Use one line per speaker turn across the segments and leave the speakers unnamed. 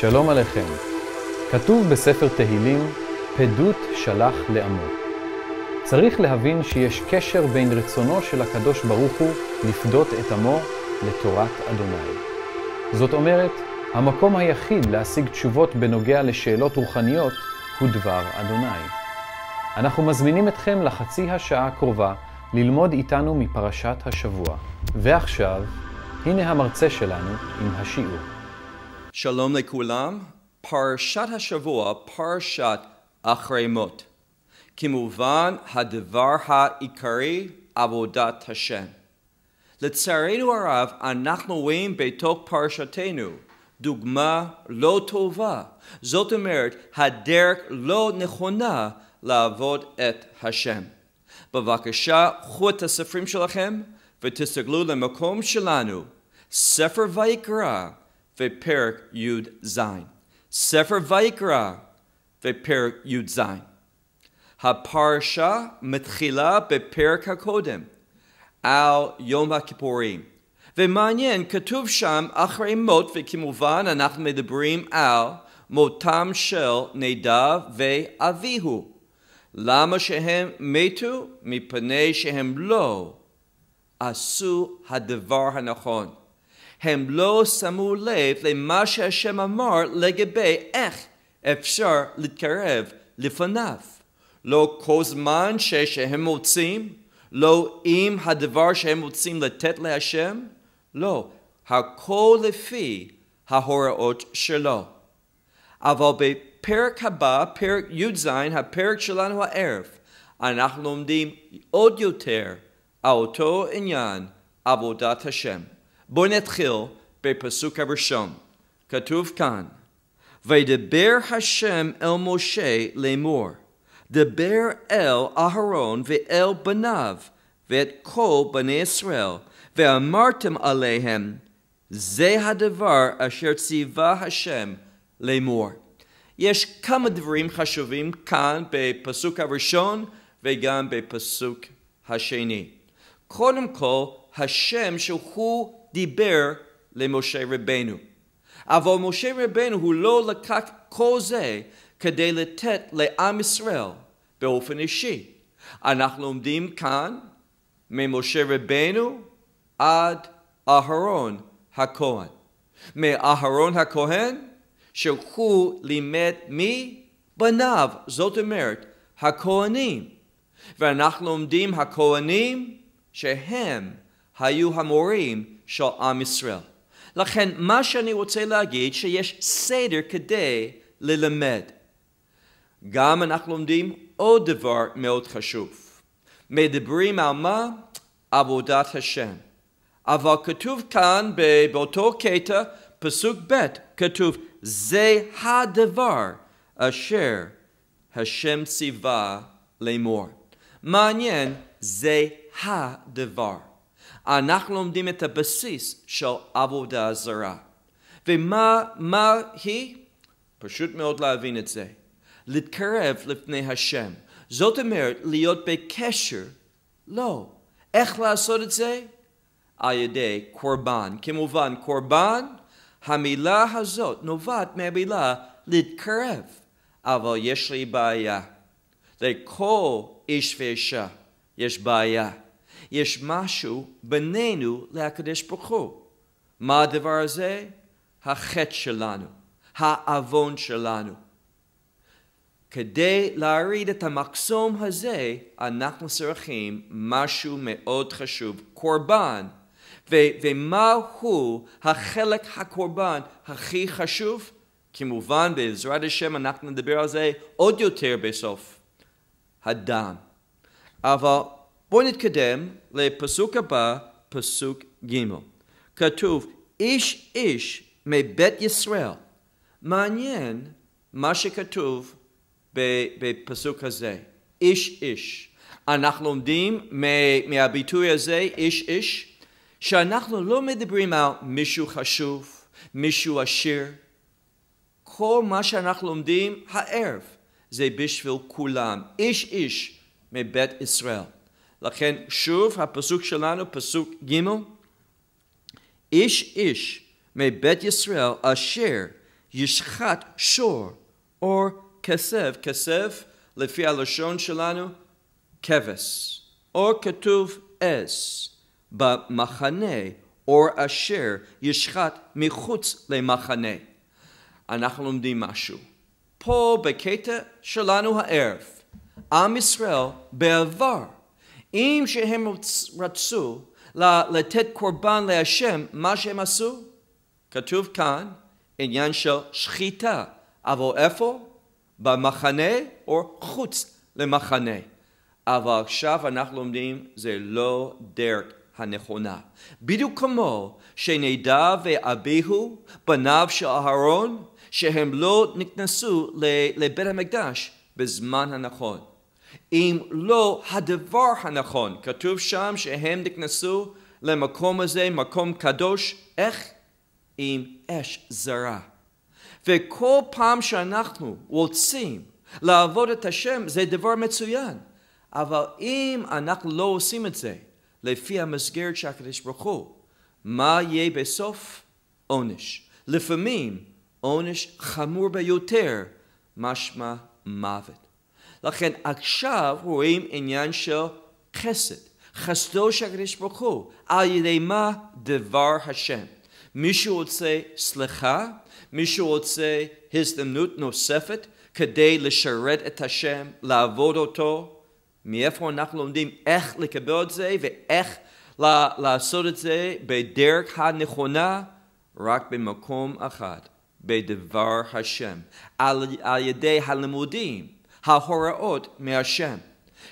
שלום עליכם. כתוב בספר תהילים, פדות שלח לעמו. צריך להבין שיש קשר בין רצונו של הקדוש ברוך הוא לפדות את עמו לתורת אדוני. זאת אומרת, המקום היחיד להשיג תשובות בנוגע לשאלות רוחניות הוא דבר אדוני. אנחנו מזמינים אתכם לחצי השעה הקרובה ללמוד איתנו מפרשת השבוע. ועכשיו, הנה המרצה שלנו עם השיעור.
שלום לכולם, פרשת השבוע, פרשת אחרי מות. כמובן, הדבר העיקרי, עבודת השם. לצערנו הרב, אנחנו רואים בתוך פרשתנו דוגמה לא טובה. זאת אומרת, הדרך לא נכונה לעבוד את השם. בבקשה, קחו את הספרים שלכם ותסתכלו למקום שלנו, ספר ויקרא ופרק י"ז. ספר ויקרא ופרק י"ז. הפרשה מתחילה בפרק הקודם, על יום הכיפורים. ומעניין, כתוב שם אחרי מות, וכמובן אנחנו מדברים על מותם של נדב ואביהו. למה שהם מתו? מפני שהם לא עשו הדבר הנכון. הם לא שמו לב למה שהשם אמר לגבי איך אפשר להתקרב לפניו. לא כל זמן שהם רוצים, לא עם הדבר שהם רוצים לתת להשם, לא, הכל לפי ההוראות שלו. אבל בפרק הבא, פרק י"ז, הפרק שלנו הערב, אנחנו לומדים עוד יותר על אותו עניין, עבודת השם. בואו נתחיל בפסוק הראשון. כתוב כאן, וידבר השם אל משה לאמור, דבר אל אהרון ואל בניו ואת כל בני ישראל, ואמרתם עליהם, זה הדבר אשר ציווה השם לאמור. יש כמה דברים חשובים כאן בפסוק הראשון וגם בפסוק השני. קודם כל, השם שהוא דיבר למשה רבנו. אבל משה רבנו הוא לא לקח כל זה כדי לתת לעם ישראל באופן אישי. אנחנו לומדים כאן ממשה רבנו עד אהרון הכהן. מאהרון הכהן שהוא לימד מבניו, זאת אומרת הכהנים. ואנחנו לומדים הכהנים שהם היו המורים של עם ישראל. לכן מה שאני רוצה להגיד שיש סדר כדי ללמד. גם אנחנו לומדים עוד דבר מאוד חשוב. מדברים על מה? עבודת השם. אבל כתוב כאן באותו קטע, פסוק ב', כתוב זה הדבר אשר השם ציווה לאמור. מעניין, זה הדבר. אנחנו לומדים את הבסיס של עבודה זרה. ומה היא? פשוט מאוד להבין את זה. להתקרב לפני השם. זאת אומרת, להיות בקשר. לא. איך לעשות את זה? על ידי קורבן. כמובן, קורבן, המילה הזאת נובעת מהמילה להתקרב. אבל יש לי בעיה. לכל איש ואישה יש בעיה. יש משהו בינינו להקדש ברוך הוא. מה הדבר הזה? החטא שלנו, העוון שלנו. כדי להוריד את המחסום הזה, אנחנו צריכים משהו מאוד חשוב, קורבן. ומהו החלק הקורבן הכי חשוב? כמובן, בעזרת השם אנחנו נדבר על זה עוד יותר בסוף. הדם. אבל בואו נתקדם לפסוק הבא, פסוק ג'. כתוב, איש איש מבית ישראל. מעניין מה שכתוב בפסוק הזה, איש איש. אנחנו לומדים מהביטוי הזה, איש איש, שאנחנו לא מדברים על מישהו חשוב, מישהו עשיר. כל מה שאנחנו לומדים הערב זה בשביל כולם, איש איש מבית ישראל. לכן שוב הפסוק שלנו, פסוק ג' איש איש מבית ישראל אשר ישחט שור או כסף, כסף לפי הלשון שלנו כבש, או כתוב עז, במחנה אור אשר ישחט מחוץ למחנה. אנחנו לומדים משהו. פה בקטע שלנו הערב, עם ישראל בעבר, אם שהם רצו לתת קורבן להשם, מה שהם עשו? כתוב כאן עניין של שחיטה, אבל איפה? במחנה או חוץ למחנה. אבל עכשיו אנחנו לומדים זה לא דרך הנכונה. בדיוק כמו שנדב ואביהו, בניו של אהרון, שהם לא נכנסו לבית המקדש בזמן הנכון. אם לא הדבר הנכון, כתוב שם שהם נכנסו למקום הזה, מקום קדוש, איך? עם אש זרה. וכל פעם שאנחנו רוצים לעבוד את השם זה דבר מצוין, אבל אם אנחנו לא עושים את זה לפי המסגרת של הקדוש ברוך הוא, מה יהיה בסוף? עונש. לפעמים עונש חמור ביותר, משמע מוות. לכן עכשיו רואים עניין של חסד, חסדו של הקדוש ברוך הוא, על ידי מה? דבר השם. מישהו רוצה סליחה? מישהו רוצה הזדמנות נוספת כדי לשרת את השם, לעבוד אותו? מאיפה אנחנו לומדים איך לקבל את זה ואיך לעשות את זה בדרך הנכונה? רק במקום אחד, בדבר השם, על, על ידי הלימודים, ההוראות מהשם,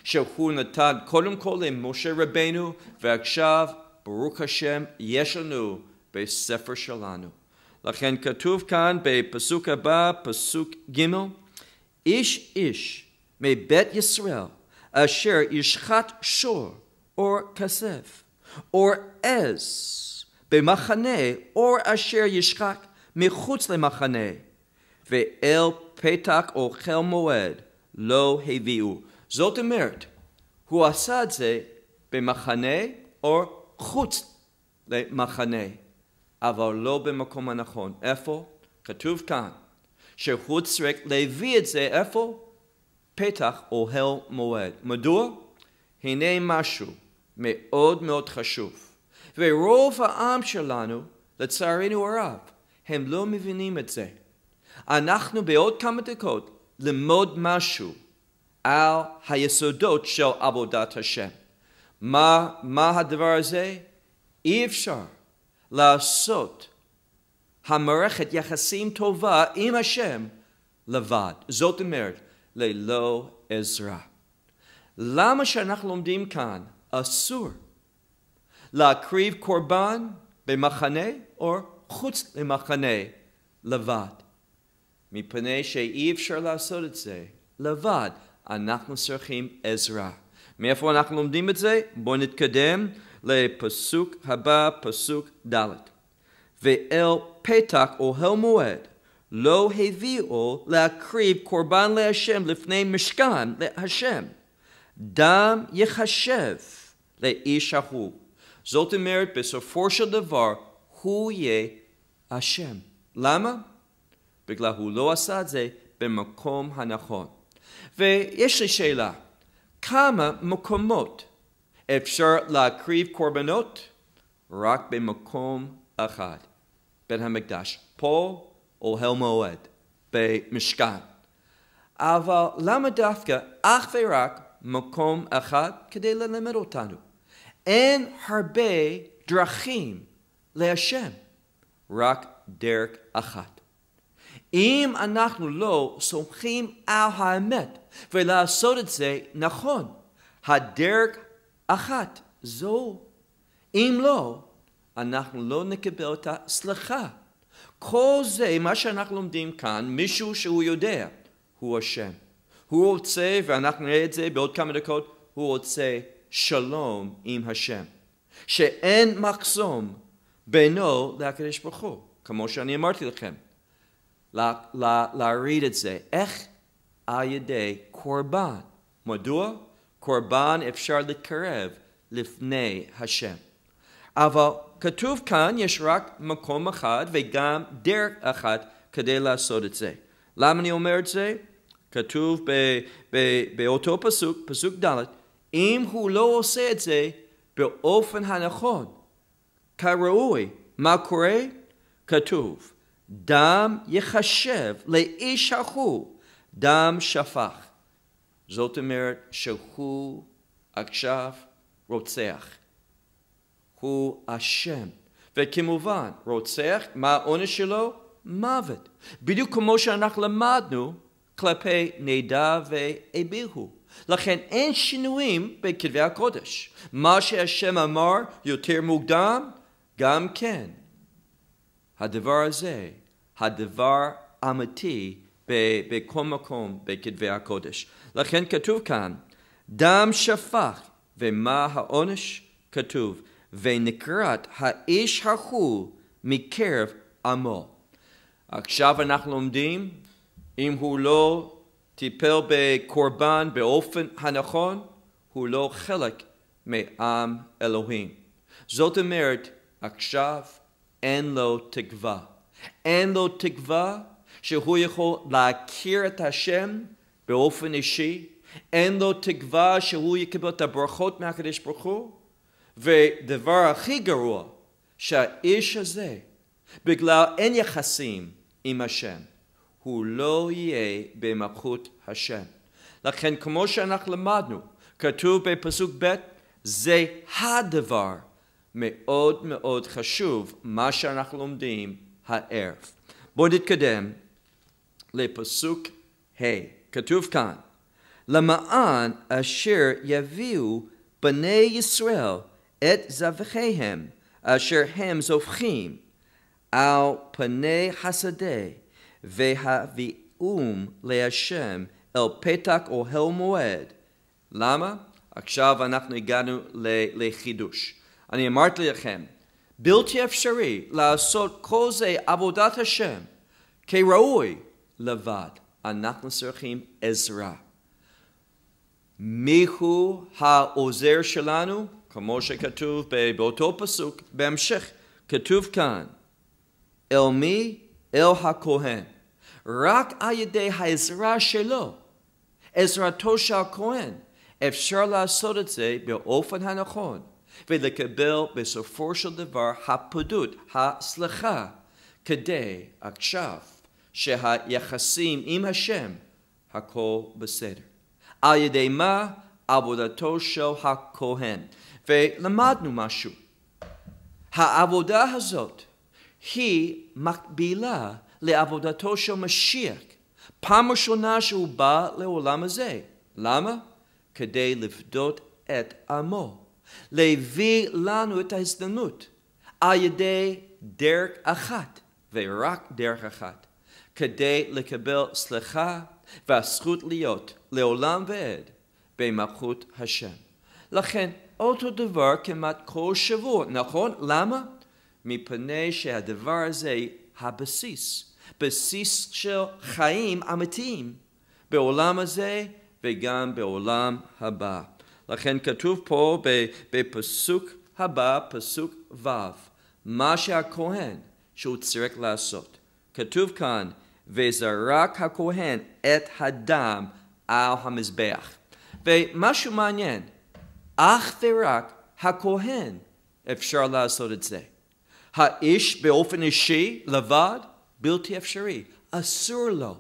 שהוא נתן קודם כל למשה רבנו, ועכשיו, ברוך השם, יש לנו בספר שלנו. לכן כתוב כאן בפסוק הבא, פסוק ג' איש איש מבית ישראל אשר ישחט שור או כסף או עז במחנה או אשר ישחק מחוץ למחנה ואל פתח אוכל מועד לא הביאו. זאת אומרת, הוא עשה את זה במחנה או חוץ למחנה. אבל לא במקום הנכון. איפה? כתוב כאן, שהוא צריך להביא את זה איפה? פתח אוהל מועד. מדוע? הנה משהו מאוד מאוד חשוב. ורוב העם שלנו, לצערנו הרב, הם לא מבינים את זה. אנחנו בעוד כמה דקות ללמוד משהו על היסודות של עבודת השם. מה, מה הדבר הזה? אי אפשר לעשות המערכת יחסים טובה עם השם לבד. זאת אומרת, ללא עזרה. למה שאנחנו לומדים כאן אסור להקריב קורבן במחנה או חוץ למחנה לבד? מפני שאי אפשר לעשות את זה לבד, אנחנו צריכים עזרה. מאיפה אנחנו לומדים את זה? בואו נתקדם לפסוק הבא, פסוק ד' ואל פתח אוהל מועד לא הביאו להקריב קורבן להשם לפני משכן להשם. דם יחשב לאיש ההוא. זאת אומרת, בסופו של דבר, הוא יהיה השם. למה? בגלל הוא לא עשה את זה במקום הנכון. ויש לי שאלה, כמה מקומות אפשר להקריב קורבנות רק במקום אחד, בית המקדש. פה אוהל מועד, במשכן. אבל למה דווקא אך ורק מקום אחד כדי ללמד אותנו? אין הרבה דרכים להשם, רק דרך אחת. אם אנחנו לא סומכים על האמת ולעשות את זה נכון, הדרך אחת זו. אם לא, אנחנו לא נקבל את הסליחה. כל זה, מה שאנחנו לומדים כאן, מישהו שהוא יודע, הוא השם. הוא רוצה, ואנחנו נראה את זה בעוד כמה דקות, הוא רוצה שלום עם השם. שאין מחסום בינו לקדוש ברוך הוא, כמו שאני אמרתי לכם. להריד את זה. איך? על ידי קורבן. מדוע? קורבן אפשר להתקרב לפני השם. אבל כתוב כאן יש רק מקום אחד וגם דרך אחת כדי לעשות את זה. למה אני אומר את זה? כתוב ב- ב- באותו פסוק, פסוק ד', אם הוא לא עושה את זה באופן הנכון, כראוי, מה קורה? כתוב, דם יחשב לאיש ההוא דם שפך. זאת אומרת שהוא עכשיו רוצח. הוא אשם. וכמובן, רוצח, מה העונש שלו? מוות. בדיוק כמו שאנחנו למדנו כלפי נדב ואביהו. לכן אין שינויים בכתבי הקודש. מה שהשם אמר יותר מוקדם, גם כן. הדבר הזה, הדבר אמיתי בכל מקום בכתבי הקודש. לכן כתוב כאן, דם שפך, ומה העונש? כתוב, ונקראת האיש ההוא מקרב עמו. עכשיו אנחנו לומדים, אם הוא לא טיפל בקורבן באופן הנכון, הוא לא חלק מעם אלוהים. זאת אומרת, עכשיו אין לו תקווה. אין לו תקווה שהוא יכול להכיר את השם באופן אישי, אין לו תקווה שהוא יקבל את הברכות מהקדוש ברוך הוא, ודבר הכי גרוע, שהאיש הזה, בגלל אין יחסים עם השם, הוא לא יהיה במלכות השם. לכן כמו שאנחנו למדנו, כתוב בפסוק ב', זה הדבר מאוד מאוד חשוב, מה שאנחנו לומדים הערב. בואו נתקדם לפסוק ה', כתוב כאן, למען אשר יביאו בני ישראל את זבחיהם אשר הם זובחים על פני השדה והביאום להשם אל פתח אוהל מועד. למה? עכשיו אנחנו הגענו לחידוש. אני אמרתי לכם, בלתי אפשרי לעשות כל זה עבודת השם כראוי לבד. אנחנו צריכים עזרה. מיהו העוזר שלנו? כמו שכתוב באותו פסוק בהמשך, כתוב כאן, אל מי? אל הכהן. רק על ידי העזרה שלו, עזרתו של הכהן, אפשר לעשות את זה באופן הנכון ולקבל בסופו של דבר הפדות, הסליחה, כדי עכשיו שהיחסים עם השם הכל בסדר. על ידי מה? עבודתו של הכהן. ולמדנו משהו. העבודה הזאת היא מקבילה לעבודתו של משיח. פעם ראשונה שהוא בא לעולם הזה. למה? כדי לפדות את עמו. להביא לנו את ההזדמנות על ידי דרך אחת, ורק דרך אחת, כדי לקבל סליחה והזכות להיות לעולם ועד במלכות השם. לכן אותו דבר כמעט כל שבוע, נכון? למה? מפני שהדבר הזה הבסיס, בסיס של חיים אמיתיים בעולם הזה וגם בעולם הבא. לכן כתוב פה בפסוק הבא, פסוק ו', מה שהכהן שהוא צריך לעשות. כתוב כאן, וזרק הכהן את הדם על המזבח. ומשהו מעניין, אך ורק הכהן אפשר לעשות את זה. האיש באופן אישי לבד בלתי אפשרי, אסור לו.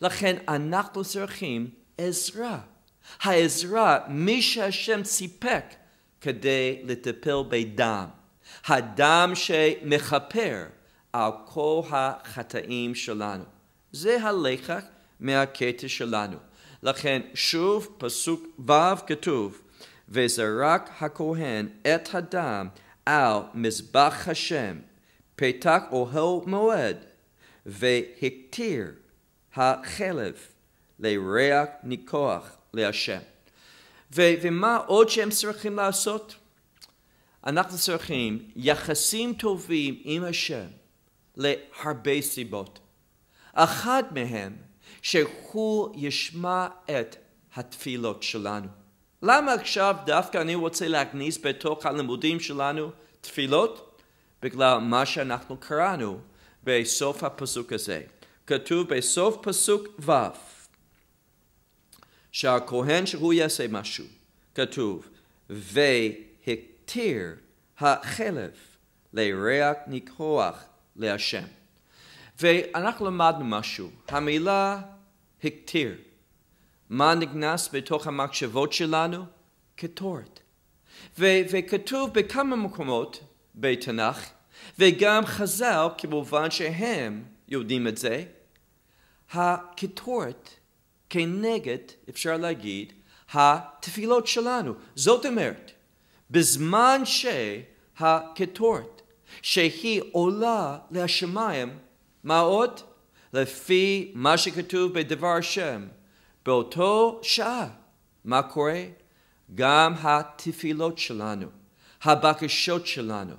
לכן אנחנו צריכים עזרה. העזרה, מי שהשם סיפק כדי לטפל בדם. הדם שמכפר על כל החטאים שלנו. זה הלקח מהקטע שלנו. לכן שוב פסוק ו' כתוב וזרק הכהן את הדם על מזבח השם, פתח אוהל מועד, והקטיר החלב לריח ניכוח להשם. ו- ומה עוד שהם צריכים לעשות? אנחנו צריכים יחסים טובים עם השם להרבה סיבות. אחת מהן שהוא ישמע את התפילות שלנו. למה עכשיו דווקא אני רוצה להכניס בתוך הלימודים שלנו תפילות? בגלל מה שאנחנו קראנו בסוף הפסוק הזה. כתוב בסוף פסוק ו' שהכהן שהוא יעשה משהו, כתוב והקטיר החלב לריח ניחוח להשם. ואנחנו למדנו משהו, המילה הקטיר, מה נכנס בתוך המחשבות שלנו? קטורת. ו- וכתוב בכמה מקומות בתנ"ך, וגם חז"ל, כמובן שהם יודעים את זה, הקטורת כנגד, אפשר להגיד, התפילות שלנו. זאת אומרת, בזמן שהקטורת, שהיא עולה לשמיים, מה עוד? לפי מה שכתוב בדבר השם, באותו שעה, מה קורה? גם התפילות שלנו, הבקשות שלנו,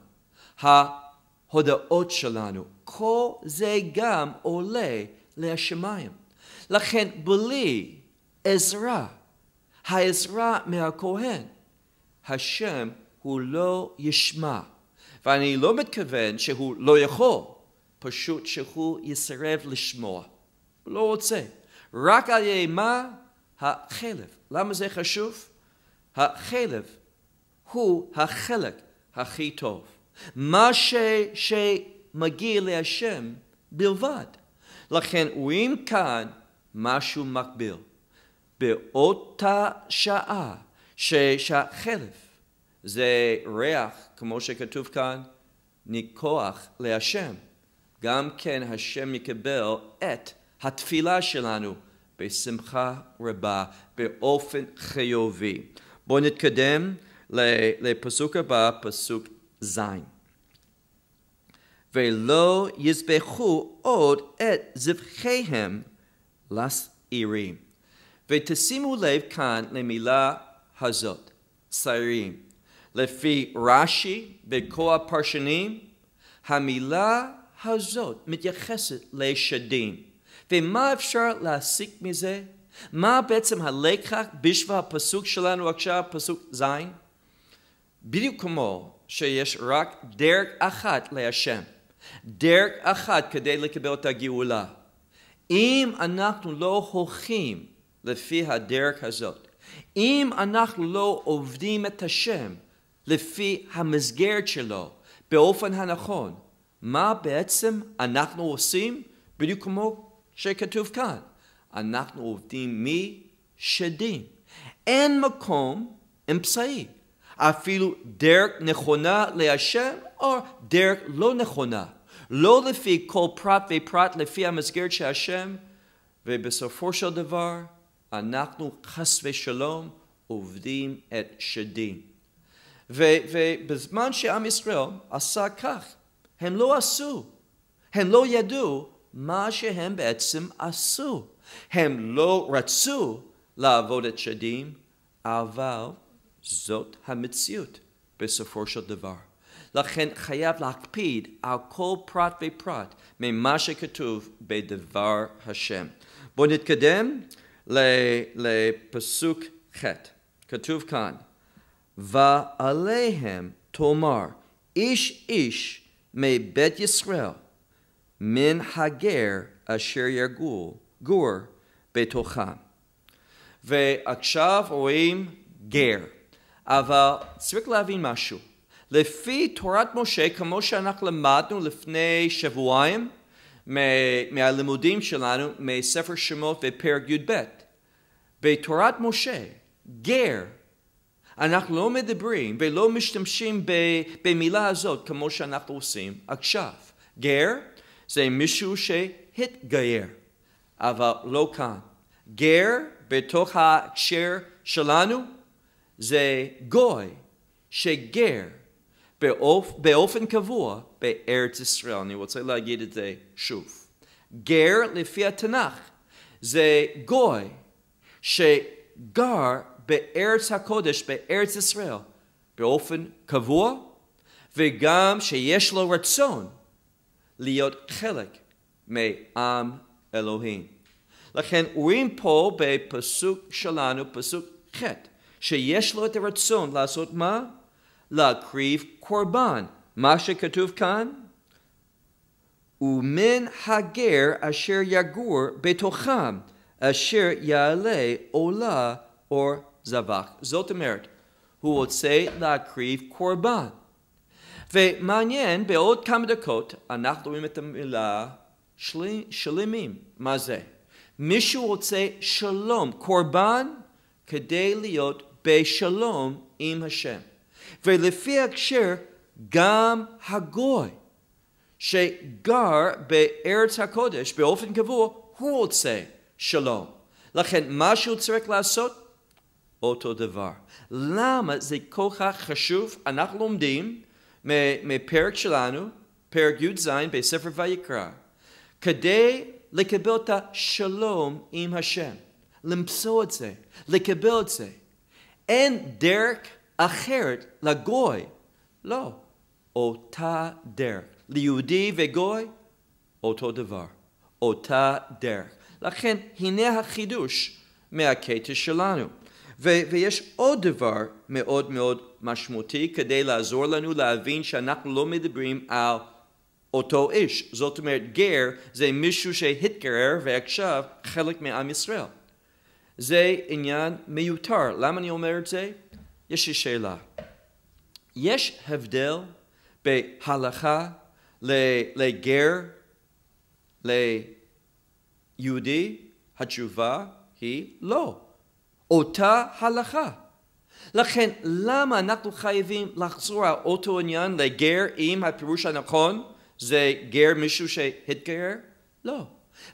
ההודעות שלנו, כל זה גם עולה לשמיים. לכן בלי עזרה, העזרה מהכהן, השם הוא לא ישמע. ואני לא מתכוון שהוא לא יכול, פשוט שהוא יסרב לשמוע. הוא לא רוצה. רק על ידי מה? החלב. למה זה חשוב? החלב הוא החלק הכי טוב. מה ש, שמגיע להשם בלבד. לכן רואים כאן משהו מקביל. באותה שעה ש, שהחלב זה ריח, כמו שכתוב כאן, ניכוח להשם. גם כן השם יקבל את התפילה שלנו בשמחה רבה, באופן חיובי. בואו נתקדם לפסוק הבא, פסוק ז'. ולא יזבחו עוד את זבחיהם לשעירים. ותשימו לב כאן למילה הזאת, שעירים. לפי רש"י וכל הפרשנים, המילה הזאת מתייחסת לשדים. ומה אפשר להסיק מזה? מה בעצם הלקח בשביל הפסוק שלנו עכשיו, פסוק ז'? בדיוק כמו שיש רק דרך אחת להשם, דרך אחת כדי לקבל את הגאולה. אם אנחנו לא הולכים לפי הדרך הזאת, אם אנחנו לא עובדים את השם לפי המסגרת שלו באופן הנכון, מה בעצם אנחנו עושים? בדיוק כמו שכתוב כאן. אנחנו עובדים משדים. אין מקום אמצעי. אפילו דרך נכונה להשם או דרך לא נכונה. לא לפי כל פרט ופרט לפי המסגרת של השם, ובסופו של דבר אנחנו חס ושלום עובדים את שדים. ובזמן שעם ישראל עשה כך, הם לא עשו, הם לא ידעו מה שהם בעצם עשו. הם לא רצו לעבוד את שדים, אבל זאת המציאות בסופו של דבר. לכן חייב להקפיד על כל פרט ופרט ממה שכתוב בדבר השם. בואו נתקדם לפסוק ח', כתוב כאן, ועליהם תאמר איש איש מבית ישראל מן הגר אשר יגור גור בתוכם. ועכשיו רואים גר, אבל צריך להבין משהו. לפי תורת משה, כמו שאנחנו למדנו לפני שבועיים מהלימודים שלנו מספר שמות ופרק י"ב, בתורת משה, גר, אנחנו לא מדברים ולא משתמשים במילה הזאת כמו שאנחנו עושים עכשיו. גר זה מישהו שהתגייר. אבל לא כאן. גר בתוך ההקשר שלנו זה גוי שגר באופ, באופן קבוע בארץ ישראל. אני רוצה להגיד את זה שוב. גר לפי התנ"ך זה גוי שגר בארץ הקודש, בארץ ישראל, באופן קבוע, וגם שיש לו רצון להיות חלק מעם אלוהים. לכן רואים פה בפסוק שלנו, פסוק ח', שיש לו את הרצון לעשות מה? להקריב קורבן. מה שכתוב כאן, ומן הגר אשר יגור בתוכם, אשר יעלה עולה או זבח. זאת אומרת, הוא רוצה להקריב קורבן. ומעניין, בעוד כמה דקות אנחנו רואים את המילה של... שלמים. מה זה? מישהו רוצה שלום, קורבן, כדי להיות בשלום עם השם. ולפי הקשר, גם הגוי שגר בארץ הקודש באופן קבוע, הוא רוצה שלום. לכן מה שהוא צריך לעשות? אותו דבר. למה זה כל כך חשוב? אנחנו לומדים מפרק שלנו, פרק י"ז בספר ויקרא, כדי לקבל את השלום עם השם, למצוא את זה, לקבל את זה. אין דרך אחרת לגוי, לא, אותה דרך. ליהודי וגוי, אותו דבר, אותה דרך. לכן הנה החידוש מהקטע שלנו. ו- ויש עוד דבר מאוד מאוד משמעותי כדי לעזור לנו להבין שאנחנו לא מדברים על אותו איש. זאת אומרת, גר זה מישהו שהתגרר ועכשיו חלק מעם ישראל. זה עניין מיותר. למה אני אומר את זה? יש לי שאלה. יש הבדל בהלכה לגר, ליהודי? התשובה היא לא. אותה הלכה. לכן למה אנחנו חייבים לחזור על אותו עניין לגר עם הפירוש הנכון זה גר מישהו שהתגר? לא.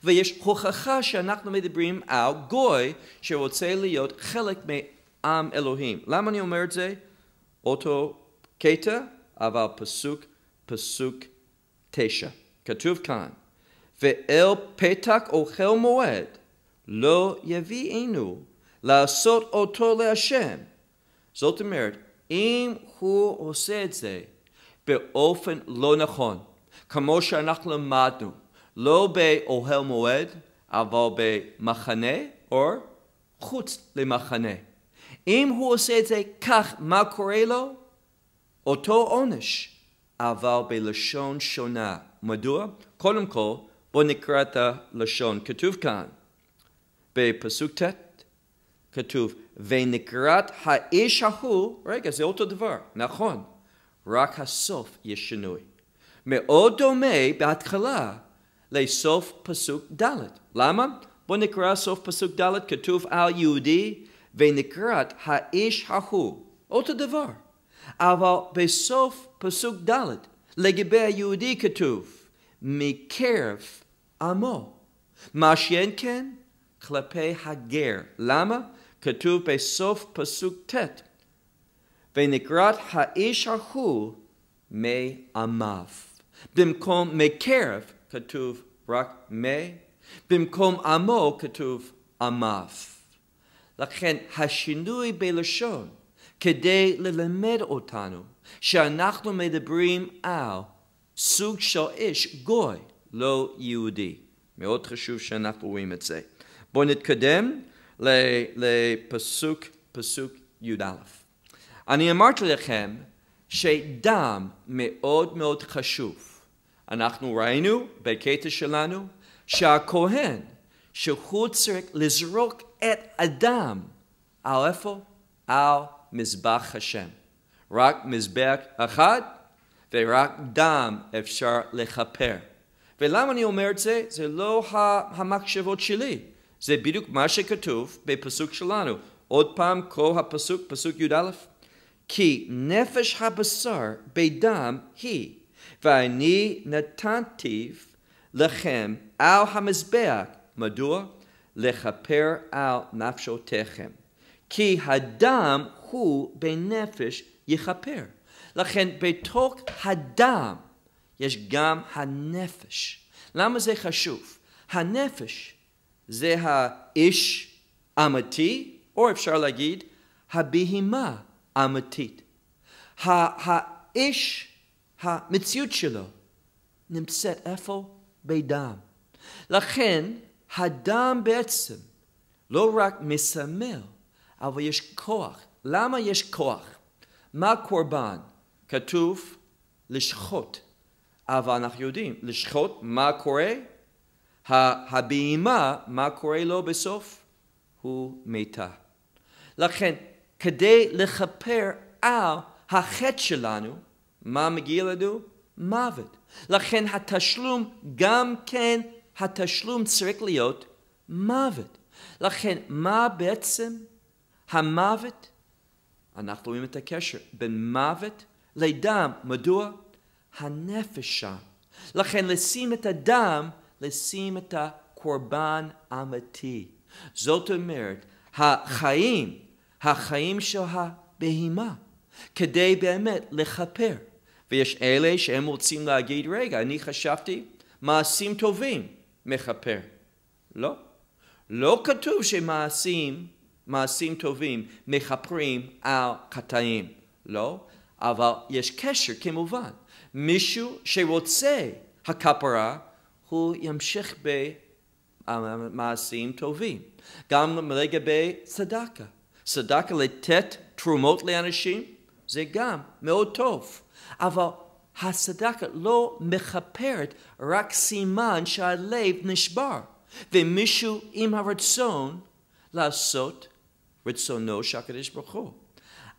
ויש הוכחה שאנחנו מדברים על גוי שרוצה להיות חלק מעם אלוהים. למה אני אומר את זה? אותו קטע, אבל פסוק פסוק תשע. כתוב כאן, ואל פתק אוכל מועד לא יביאנו לעשות אותו להשם. זאת אומרת, אם הוא עושה את זה באופן לא נכון, כמו שאנחנו למדנו, לא באוהל מועד, אבל במחנה או חוץ למחנה. אם הוא עושה את זה כך, מה קורה לו? אותו עונש, אבל בלשון שונה. מדוע? קודם כל, בואו נקרא את הלשון. כתוב כאן, בפסוק ט', כתוב, ונקראת האיש ההוא, רגע, זה אותו דבר, נכון, רק הסוף יש שינוי. מאוד דומה בהתחלה לסוף פסוק ד'. למה? בואו נקרא סוף פסוק ד', כתוב על יהודי, ונקראת האיש ההוא. אותו דבר. אבל בסוף פסוק ד', לגבי היהודי כתוב, מקרב עמו. מה שאין כן, כלפי הגר. למה? כתוב בסוף פסוק ט', ונקראת האיש ההוא מעמיו. במקום מקרב כתוב רק מ, במקום עמו כתוב עמיו. לכן השינוי בלשון כדי ללמד אותנו שאנחנו מדברים על סוג של איש גוי, לא יהודי. מאוד חשוב שאנחנו רואים את זה. בואו נתקדם לפסוק, פסוק י"א. אני אמרתי לכם שדם מאוד מאוד חשוב. אנחנו ראינו בקטע שלנו שהכהן, שהוא צריך לזרוק את הדם על איפה? על מזבח השם. רק מזבח אחד ורק דם אפשר לכפר. ולמה אני אומר את זה? זה לא המחשבות שלי, זה בדיוק מה שכתוב בפסוק שלנו. עוד פעם, כל הפסוק, פסוק י"א. כי נפש הבשר בדם היא, ואני נתתי לכם על המזבח. מדוע? לכפר על נפשותיכם. כי הדם הוא בנפש יכפר. לכן בתוך הדם יש גם הנפש. למה זה חשוב? הנפש זה האיש אמיתי, או אפשר להגיד הבהימה אמיתית. האיש, המציאות שלו נמצאת איפה? בדם. לכן הדם בעצם לא רק מסמל, אבל יש כוח. למה יש כוח? מה קורבן? כתוב לשחוט אבל אנחנו יודעים, לשחוט, מה קורה? הבהמה, מה קורה לו בסוף? הוא מתה. לכן, כדי לכפר על החטא שלנו, מה מגיע לנו? מוות. לכן התשלום, גם כן התשלום צריך להיות מוות. לכן, מה בעצם המוות? אנחנו רואים את הקשר בין מוות לדם. מדוע? הנפש שם. לכן לשים את הדם, לשים את הקורבן האמיתי. זאת אומרת, החיים, החיים של הבהימה, כדי באמת לכפר. ויש אלה שהם רוצים להגיד, רגע, אני חשבתי מעשים טובים מכפר. לא. לא כתוב שמעשים, מעשים טובים מכפרים על חטאים. לא. אבל יש קשר כמובן. מישהו שרוצה הכפרה, הוא ימשיך במעשים טובים. גם לגבי צדקה. צדקה לתת תרומות לאנשים זה גם מאוד טוב. אבל הצדקה לא מכפרת רק סימן שהלב נשבר. ומישהו עם הרצון לעשות רצונו של הקדוש ברוך הוא.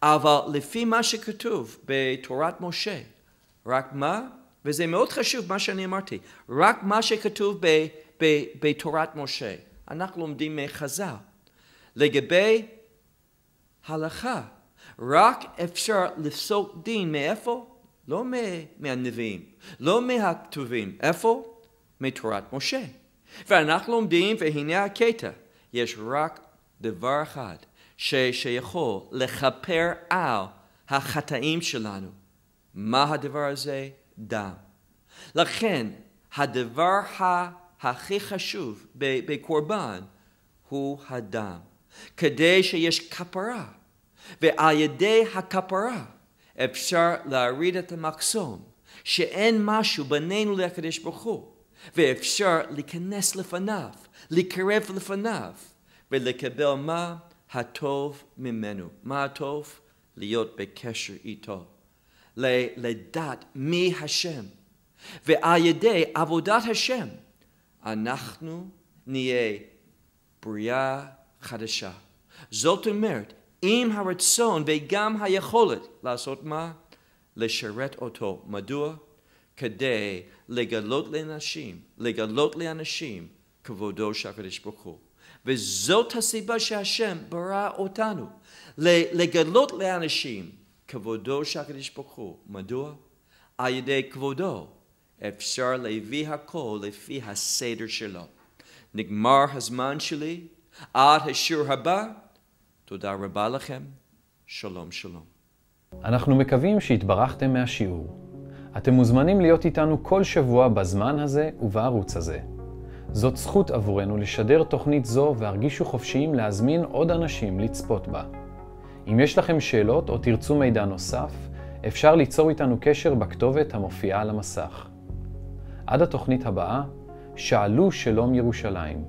אבל לפי מה שכתוב בתורת משה, רק מה? וזה מאוד חשוב מה שאני אמרתי, רק מה שכתוב ב, ב, בתורת משה. אנחנו לומדים מחז"ל. לגבי הלכה, רק אפשר לפסוק דין מאיפה? לא מהנביאים, לא מהכתובים. איפה? מתורת משה. ואנחנו לומדים, והנה הקטע, יש רק דבר אחד ש, שיכול לכפר על החטאים שלנו. מה הדבר הזה? דם. לכן, הדבר הכי חשוב בקורבן הוא הדם. כדי שיש כפרה, ועל ידי הכפרה אפשר להוריד את המחסום, שאין משהו בינינו לקדוש ברוך הוא, ואפשר להיכנס לפניו, לקרב לפניו, ולקבל מה? הטוב ממנו. מה הטוב? להיות בקשר איתו. לדעת מי השם. ועל ידי עבודת השם אנחנו נהיה בריאה חדשה. זאת אומרת, עם הרצון וגם היכולת לעשות מה? לשרת אותו. מדוע? כדי לגלות לאנשים, לגלות לאנשים כבודו של הקדוש ברוך הוא. וזאת הסיבה שהשם ברא אותנו, לגלות לאנשים כבודו של הקדוש ברוך הוא. מדוע? על ידי כבודו אפשר להביא הכל לפי הסדר שלו. נגמר הזמן שלי, עד השיעור הבא. תודה רבה לכם. שלום שלום.
אנחנו מקווים שהתברכתם מהשיעור. אתם מוזמנים להיות איתנו כל שבוע בזמן הזה ובערוץ הזה. זאת זכות עבורנו לשדר תוכנית זו והרגישו חופשיים להזמין עוד אנשים לצפות בה. אם יש לכם שאלות או תרצו מידע נוסף, אפשר ליצור איתנו קשר בכתובת המופיעה על המסך. עד התוכנית הבאה, שאלו שלום ירושלים.